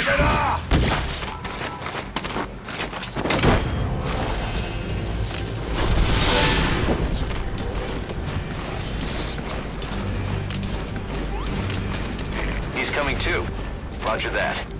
He's coming too. Roger that.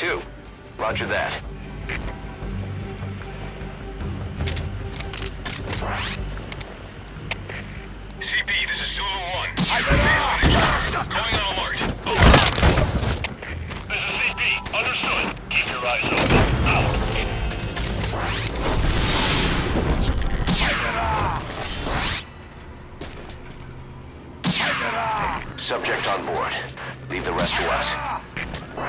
Roger that. CP, this is Zulu 1. Going on alert. Over. This is CP. Understood. Keep your eyes open. Out. Subject on board. Leave the rest to us. You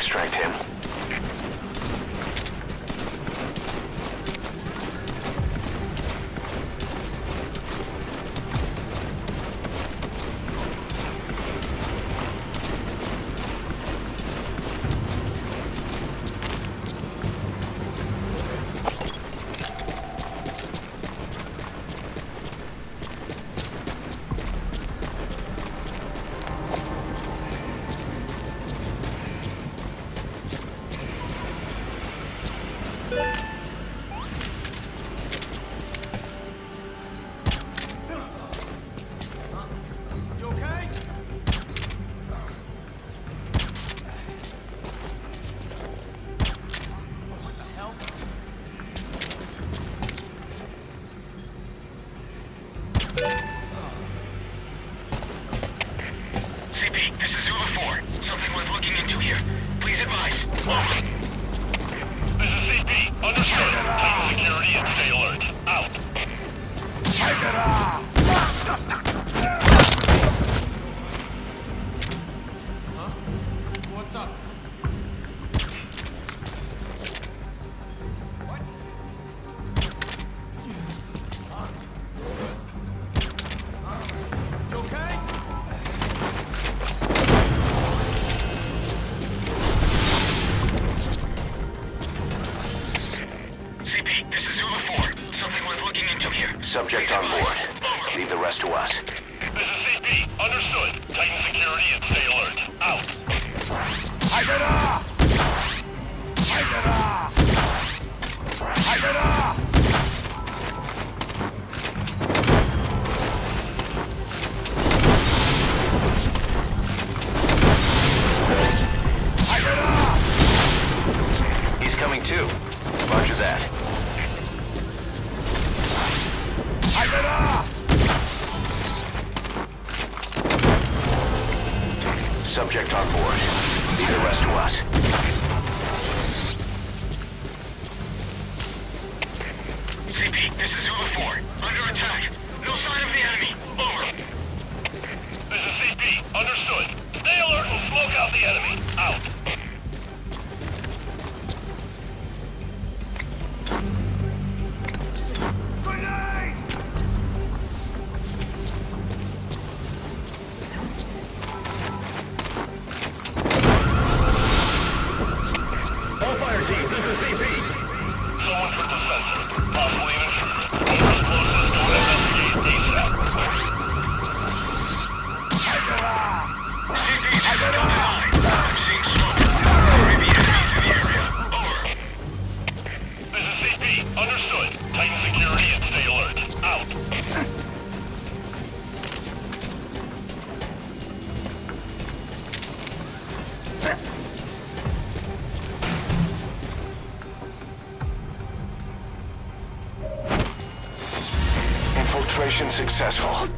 extract him. Here. Please advise. Over. This is CP. Understood. Tighten security and stay alert. Out. Take it off! What's up? Subject on board. Leave the rest to us. This is CP. Understood. Tighten security and stay alert. Out. He's coming too. Roger that. Subject on board. Leave the rest to us. CP, this is Zulu 4. Under attack. No sign of the enemy. Over. This is CP. Understood. Stay alert and smoke out the enemy. Out. Understood. Tighten security and stay alert. Out. Infiltration successful.